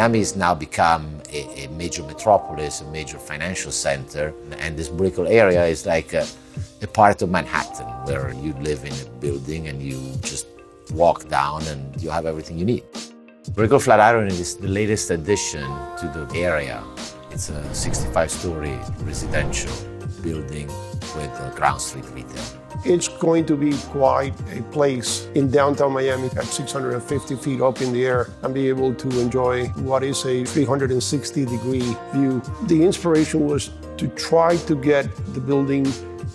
Miami has now become a, a, major metropolis, a major financial center, and this Brickell area is like a, a part of Manhattan where you live in a building and you just walk down and you have everything you need. Brickell Flatiron is the latest addition to the area. It's a 65-story residential building with uh, ground street retail. It's going to be quite a place in downtown Miami at 650 feet up in the air and be able to enjoy what is a 360 degree view. The inspiration was to try to get the building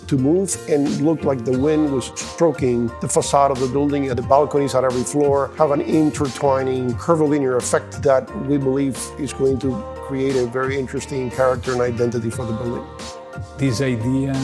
to move and look like the wind was stroking the facade of the building and the balconies at every floor have an intertwining curvilinear effect that we believe is going to create a very interesting character and identity for the building. This idea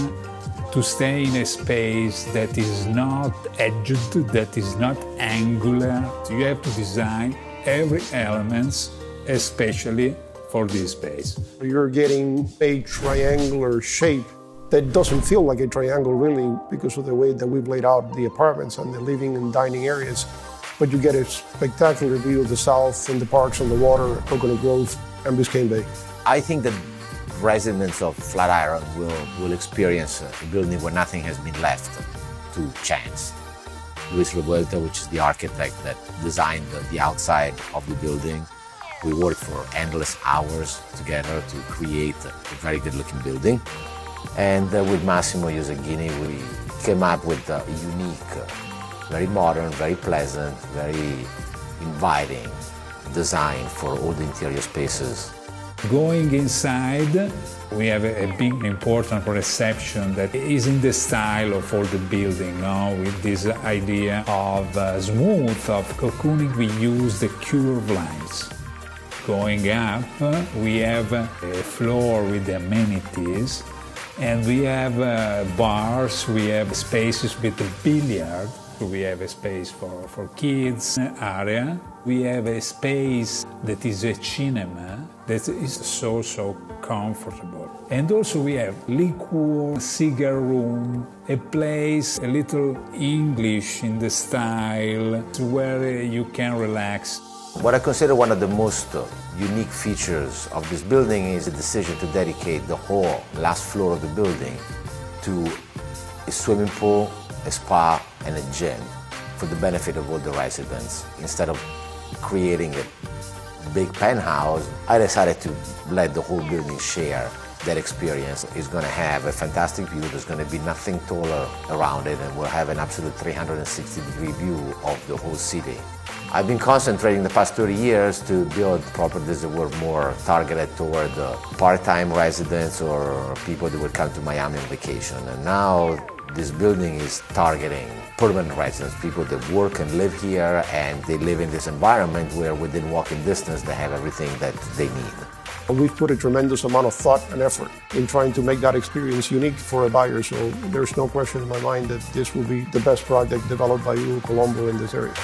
to stay in a space that is not edged, that is not angular, you have to design every element especially for this space. You're getting a triangular shape that doesn't feel like a triangle really because of the way that we've laid out the apartments and the living and dining areas. But you get a spectacular view of the south and the parks and the water, Coconut Grove and Biscayne Bay. I think that residents of Flatiron will, will experience a building where nothing has been left to chance. Luis Revuelta, which is the architect that designed the, the outside of the building, we worked for endless hours together to create a, a very good looking building. And uh, with Massimo Iosa Ghini, we came up with a unique, very modern, very pleasant, very inviting design for all the interior spaces. Going inside, we have a, big important reception that is in the style of all the building, no? with this idea of uh, smooth, of cocooning, we use the curved lines. Going up, we have a floor with amenities and we have uh, bars, we have spaces with a billiard, we have a space for, for kids area. We have a space that is a cinema that is so, so comfortable. And also we have liquor, cigar room, a place a little English in the style where you can relax. What I consider one of the most uh, unique features of this building is the decision to dedicate the whole last floor of the building to a swimming pool, a spa, and a gym for the benefit of all the residents. Instead of creating a big penthouse, I decided to let the whole building share that experience. It's going to have a fantastic view. There's going to be nothing taller around it, and we'll have an absolute 360 degree view of the whole city. I've been concentrating the past 30 years to build properties that were more targeted toward uh, part-time residents or people that would come to Miami on vacation. And now this building is targeting permanent residents, people that work and live here and they live in this environment where within walking distance they have everything that they need. We've put a tremendous amount of thought and effort in trying to make that experience unique for a buyer, so there's no question in my mind that this will be the best project developed by Colombo in this area.